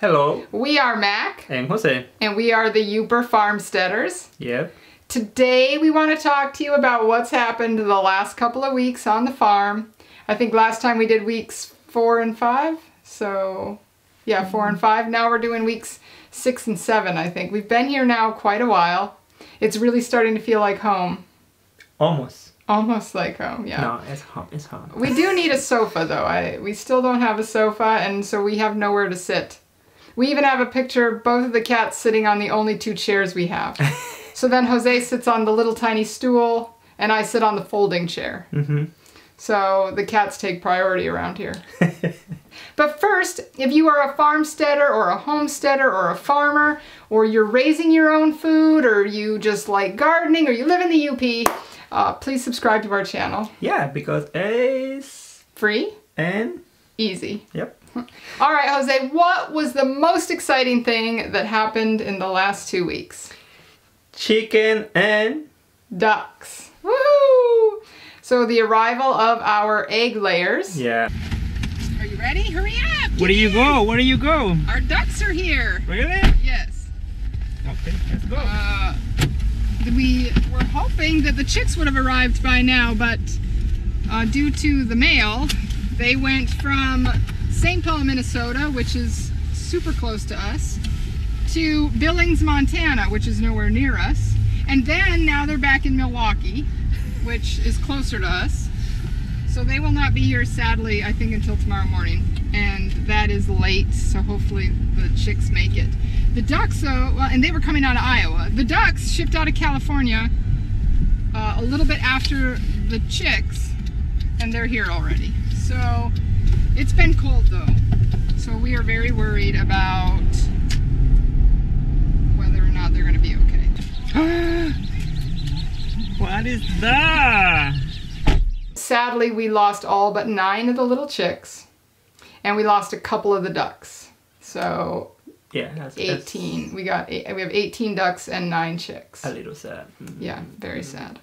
Hello, We are Mac, and Jose. and we are the Yooper Farmsteaders. Yep. Today we want to talk to you about what's happened the last couple of weeks on the farm. I think last time we did weeks four and five, so yeah, four and five. Now we're doing weeks six and seven, I think. We've been here now quite a while. It's really starting to feel like home. Almost. Almost like home, yeah. No, it's home. It's home. We do need a sofa though. I we still don't have a sofa and so we have nowhere to sit. We even have a picture of both of the cats sitting on the only two chairs we have. so then Jose sits on the little tiny stool and I sit on the folding chair. Mm-hmm. So the cats take priority around here. But first, if you are a farmsteader or a homesteader or a farmer, or you're raising your own food, or you just like gardening, or you live in the UP, uh, please subscribe to our channel. yeah, because it's Free, and easy. yep. All right, Jose, what was the most exciting thing that happened in the last two weeks? Chicken and Ducks. Woo! So the arrival of our egg layers. yeah. Are you ready? Hurry up! Where do you go? Where do you go? Our ducks are here. Really? Yes. Okay, let's go. Uh, we were hoping that the chicks would have arrived by now, but uh, due to the mail, they went from St. Paul, Minnesota, which is super close to us, to Billings, Montana, which is nowhere near us. And then now they're back in Milwaukee, which is closer to us. So they will not be here, sadly, I think until tomorrow morning. And that is late, so hopefully the chicks make it. The ducks, though, well, and they were coming out of Iowa. The ducks shipped out of California uh, a little bit after the chicks, and they're here already. So it's been cold, though. So we are very worried about whether or not they're going to be okay. what is that? Sadly, we lost all but nine of the little chicks, and we lost a couple of the ducks. So Yeah, that's, that's 18. We got eight, we have 18 ducks and nine chicks. a little sad. Mm. Yeah, very sad.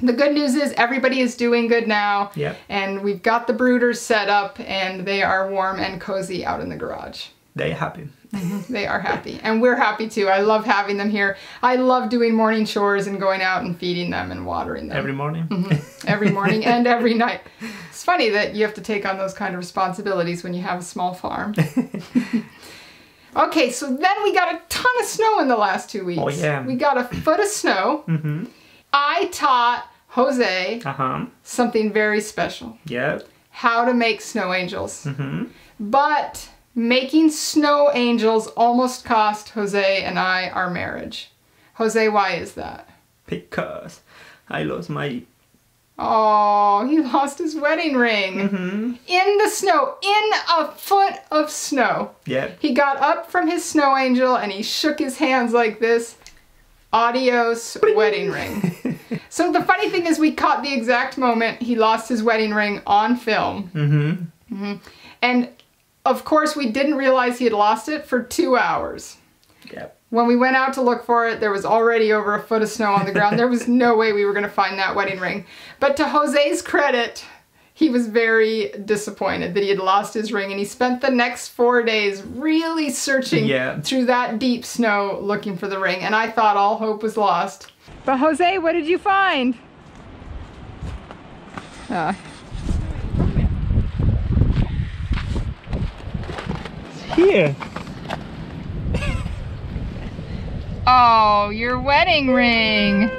The good news is everybody is doing good now, Yep. and we've got the brooders set up, and they are warm and cozy out in the garage. They happy. They are happy, and we're happy too. I love having them here. I love doing morning chores and going out and feeding them and watering them Every morning. every morning and every night. It's funny that you have to take on those kind of responsibilities when you have a small farm. okay, so then we got a ton of snow in the last two weeks. Oh, yeah. We got a foot of snow. mm-hmm. I taught Jose Uh-huh. something very special Yep. how to make snow angels. Mm-hmm. But making snow angels almost cost Jose and I our marriage. Jose, why is that? Because I lost my Oh, he lost his wedding ring. mm-hmm. In the snow, in a foot of snow. Yep. He got up from his snow angel and he shook his hands like this. Adios, wedding ring. So the funny thing is, we caught the exact moment he lost his wedding ring on film. Mm-hmm. Mm-hmm. And of course, we didn't realize he had lost it for two hours. Yep. When we went out to look for it, there was already over a foot of snow on the ground. There was no way we were going to find that wedding ring. But to Jose's credit, he was very disappointed that he had lost his ring, and he spent the next four days really searching Yeah. through that deep snow looking for the ring. And I thought all hope was lost. But Jose, what did you find? Uh, Here. oh, your wedding ring.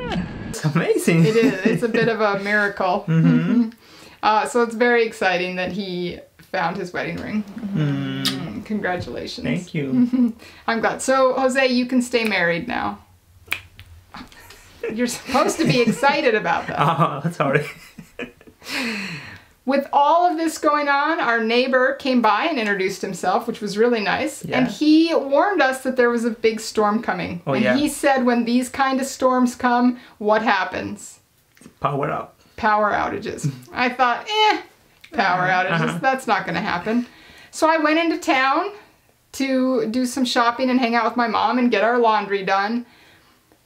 It's amazing. It is. It's a bit of a miracle. Mm-hmm. Uh, so it's very exciting that he found his wedding ring. Mm, Mm, Congratulations. thank you. I'm glad. So, Jose, you can stay married now. You're supposed to be excited about that. Oh, sorry. With all of this going on, our neighbor came by and introduced himself, which was really nice. Yeah. And he warned us that there was a big storm coming. Oh, and yeah. he said when these kind of storms come, what happens? Power up. Power outages. I thought, eh, power outages, Uh-huh. that's not going to happen. So I went into town to do some shopping and hang out with my mom and get our laundry done.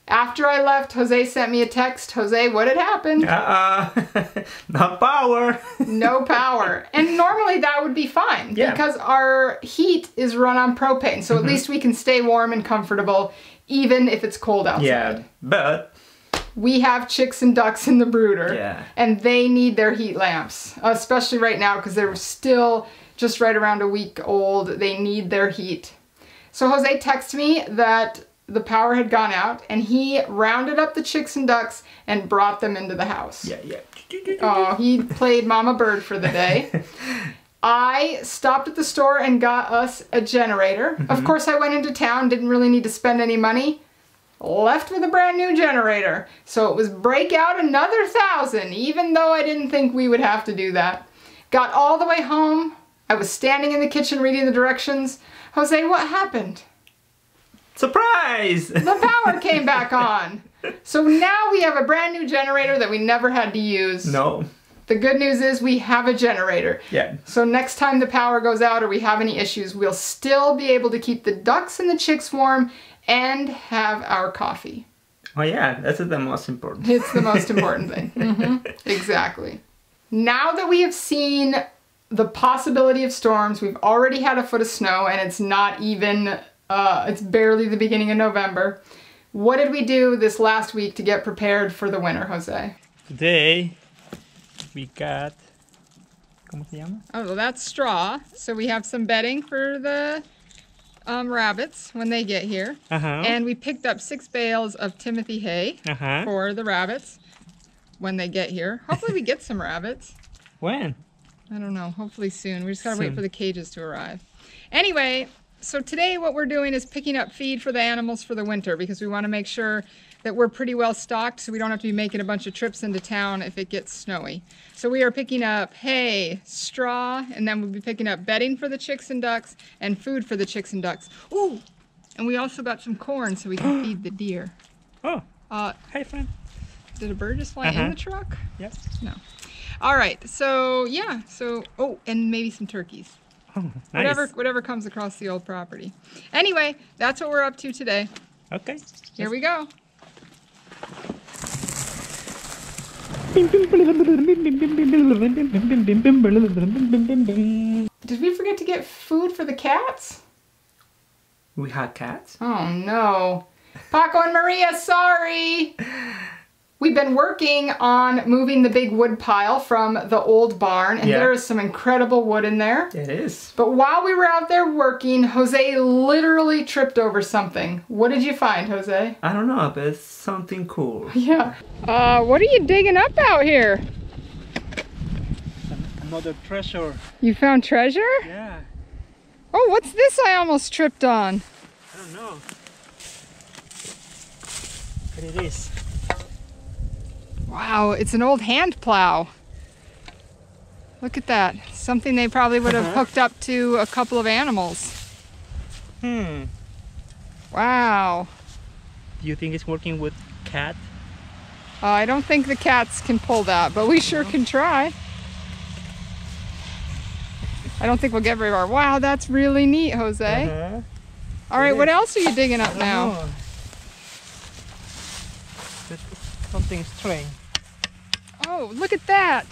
After I left, Jose sent me a text. Jose, what had happened? Uh, not power. no power. And normally that would be fine Yeah. because our heat is run on propane. So at least we can stay warm and comfortable even if it's cold outside. yeah, but We have chicks and ducks in the brooder Yeah. and they need their heat lamps, especially right now because they're still just right around a week old. They need their heat. So Jose texted me that the power had gone out and he rounded up the chicks and ducks and brought them into the house. yeah, yeah. Oh, he played Mama Bird for the day. I stopped at the store and got us a generator. Of mm-hmm. course, I went into town, didn't really need to spend any money. Left with a brand new generator. So it was break out another thousand, even though I didn't think we would have to do that. Got all the way home. I was standing in the kitchen reading the directions. Jose, what happened? Surprise! The power came back on. So now we have a brand new generator that we never had to use. no. The good news is we have a generator. Yeah. So next time the power goes out or we have any issues, we'll still be able to keep the ducks and the chicks warm and have our coffee. Oh yeah, that's the most important. It's the most important thing. Mhm, Exactly. Now that we have seen the possibility of storms, we've already had a foot of snow and it's not even, uh, it's barely the beginning of November. What did we do this last week to get prepared for the winter, Jose? Today we got. ¿Cómo se llama? Oh, well, that's straw. So we have some bedding for the um, rabbits when they get here. Uh huh. And we picked up six bales of Timothy hay Uh huh. for the rabbits when they get here. Hopefully we get some rabbits. When? I don't know. Hopefully soon. We just gotta wait for the cages to arrive. Anyway, so today what we're doing is picking up feed for the animals for the winter because we want to make sure that we're pretty well stocked so we don't have to be making a bunch of trips into town if it gets snowy. So we are picking up hay, straw, and then we'll be picking up bedding for the chicks and ducks and food for the chicks and ducks. Ooh! And we also got some corn so we can feed the deer. Oh, Uh, hey friend. did a bird just fly in Uh-huh. the truck? Yep. No. All right. So yeah. So oh, and maybe some turkeys. Oh, nice. Whatever whatever comes across the old property. Anyway, that's what we're up to today. Okay. Here we go. Did we forget to get food for the cats? We had cats. Oh no. Paco and Maria, sorry. We've been working on moving the big wood pile from the old barn, and Yeah. there is some incredible wood in there. It is. But while we were out there working, Jose literally tripped over something. What did you find, Jose? I don't know, but it's something cool. Yeah. Uh, what are you digging up out here? Another treasure. You found treasure? Yeah. Oh, what's this I almost tripped on? I don't know. But it is. Wow, it's an old hand plow. Look at that. Something they probably would have Uh-huh. hooked up to a couple of animals. Hmm. Wow. Do you think it's working with cat? Uh, I don't think the cats can pull that, but we sure can try. I don't think we'll get very far. Wow, that's really neat, Jose. Uh-huh. All right, what else are you digging up now? Something strange. Oh, look at that.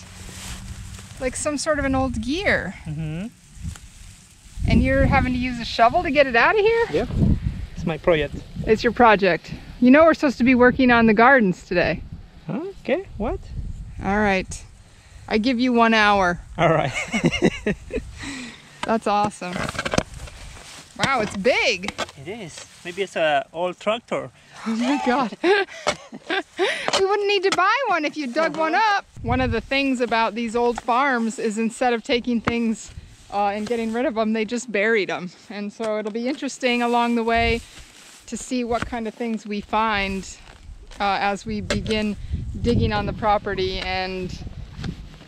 Like some sort of an old gear. Mm-hmm. And you're having to use a shovel to get it out of here? Yep. It's my project. It's your project. You know we're supposed to be working on the gardens today. Okay, what? All right. I give you one hour. All right. That's awesome. Wow, it's big. it is. Maybe it's an old tractor. Oh my god. we wouldn't need to buy one if you dug one up. One of the things about these old farms is instead of taking things uh, and getting rid of them, they just buried them. And so it'll be interesting along the way to see what kind of things we find uh, as we begin digging on the property and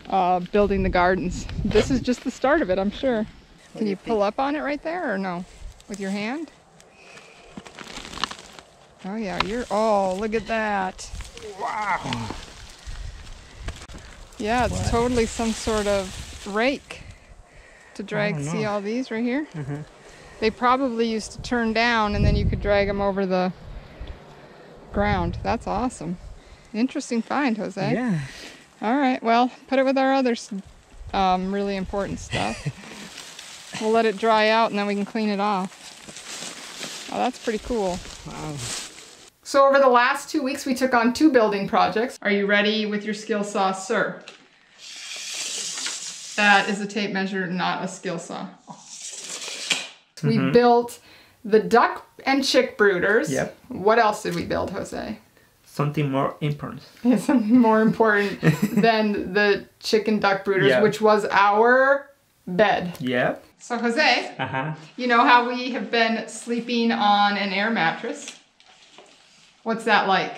uh, building the gardens. This is just the start of it, I'm sure. Can you pull up on it right there or no? With your hand? Oh yeah, you're, oh, look at that. Wow. Yeah, it's totally some sort of rake to drag. See all these right here? Mhm. They probably used to turn down and then you could drag them over the ground. That's awesome. Interesting find, Jose. Yeah. All right, well, put it with our other um, really important stuff. we'll let it dry out and then we can clean it off. Oh, that's pretty cool. Wow. So over the last two weeks, we took on two building projects. Are you ready with your skill saw, sir? That is a tape measure, not a skill saw. We built the duck and chick brooders. Yep. What else did we build, Jose? Something more important. It's something more important than the chicken duck brooders, Yeah. which was our bed. Yep. So Jose, Uh huh. you know how we have been sleeping on an air mattress? What's that like?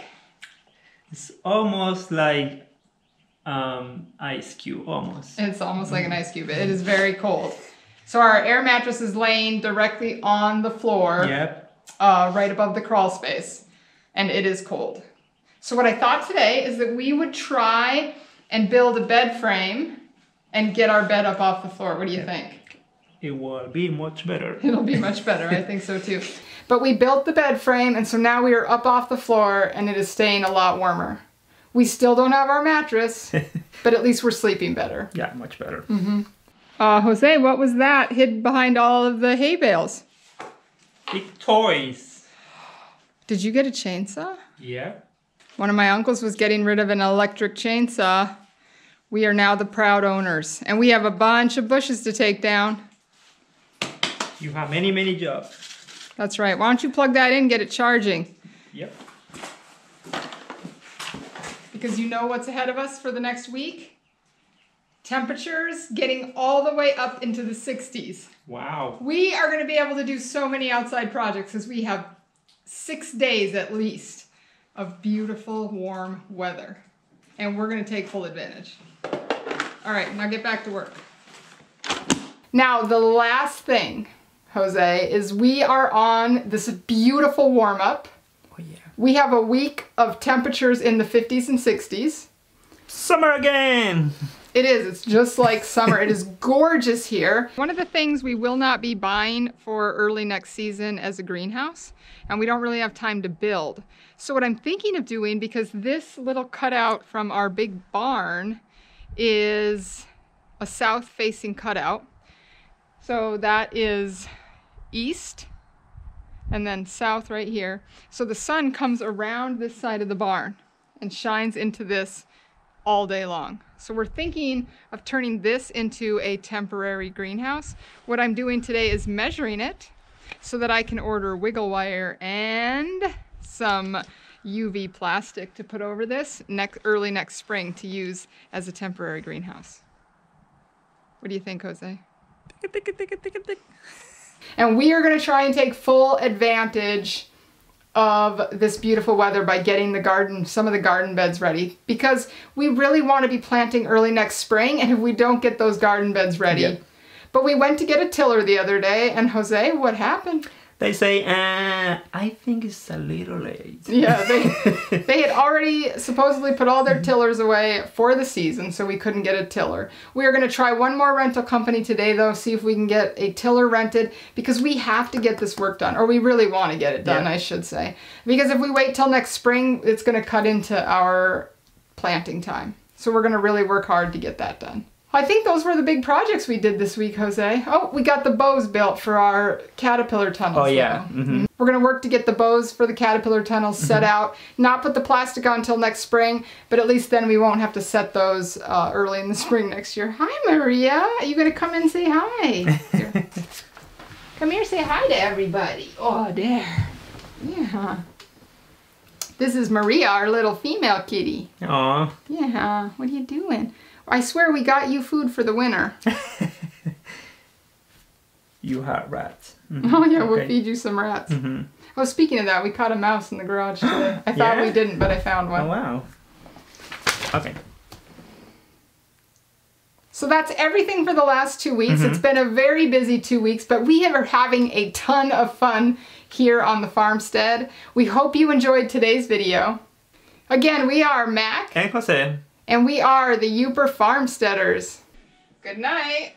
It's almost like um ice cube, almost. It's almost like an ice cube. It is very cold. So our air mattress is laying directly on the floor, Yep. uh, right above the crawl space, and it is cold. So what I thought today is that we would try and build a bed frame and get our bed up off the floor. What do you think? It will be much better. It'll be much better. I think so too. But we built the bed frame, and so now we are up off the floor, and it is staying a lot warmer. We still don't have our mattress, but at least we're sleeping better. Yeah, much better. Uh, Jose, what was that hid behind all of the hay bales? Big toys. Did you get a chainsaw? Yeah. One of my uncles was getting rid of an electric chainsaw. We are now the proud owners, and we have a bunch of bushes to take down. You have many, many jobs. That's right. Why don't you plug that in, get it charging? Yep. Because you know what's ahead of us for the next week? Temperatures getting all the way up into the 60s. Wow. We are going to be able to do so many outside projects because we have six days at least of beautiful, warm weather. And we're going to take full advantage. All right, now get back to work. Now, the last thing, Jose, is we are on this beautiful warm up. Oh yeah. We have a week of temperatures in the 50s and 60s. Summer again. It is. It's just like summer. it is gorgeous here. One of the things we will not be buying for early next season as a greenhouse, and we don't really have time to build. So what I'm thinking of doing, because this little cutout from our big barn is a south-facing cutout. So that is east and then south right here. So the sun comes around this side of the barn and shines into this all day long. So we're thinking of turning this into a temporary greenhouse. What I'm doing today is measuring it so that I can order wiggle wire and some UV plastic to put over this next early next spring to use as a temporary greenhouse. What do you think, Jose? And we are going to try and take full advantage of this beautiful weather by getting the garden, some of the garden beds ready because we really want to be planting early next spring and if we don't get those garden beds ready. Yep. But we went to get a tiller the other day and Jose, what happened? They say, uh, I think it's a little late. Yeah, they they had already supposedly put all their tillers away for the season, so we couldn't get a tiller. We are going to try one more rental company today, though, see if we can get a tiller rented because we have to get this work done, or we really want to get it done, Yeah. I should say. Because if we wait till next spring, it's going to cut into our planting time. So we're going to really work hard to get that done. I think those were the big projects we did this week, Jose. Oh, we got the bows built for our caterpillar tunnels. Oh, yeah. though. Mhm. We're gonna work to get the bows for the caterpillar tunnels set out. Not put the plastic on until next spring, but at least then we won't have to set those uh, early in the spring next year. Hi, Maria. Are you gonna come and say hi? Here. come here, say hi to everybody. Oh, there. Yeah. This is Maria, our little female kitty. Aw. Yeah. What are you doing? I swear we got you food for the winter. You have rats. Mhm. Oh yeah, we'll feed you some rats. Mhm. Oh, speaking of that, we caught a mouse in the garage today. I thought Yeah? we didn't, but I found one. Oh wow. Okay. So that's everything for the last two weeks. It's been a very busy two weeks, but we are having a ton of fun here on the farmstead. We hope you enjoyed today's video. Again, we are Mac, And Jose. And we are the Yooper Farmsteaders. Good night.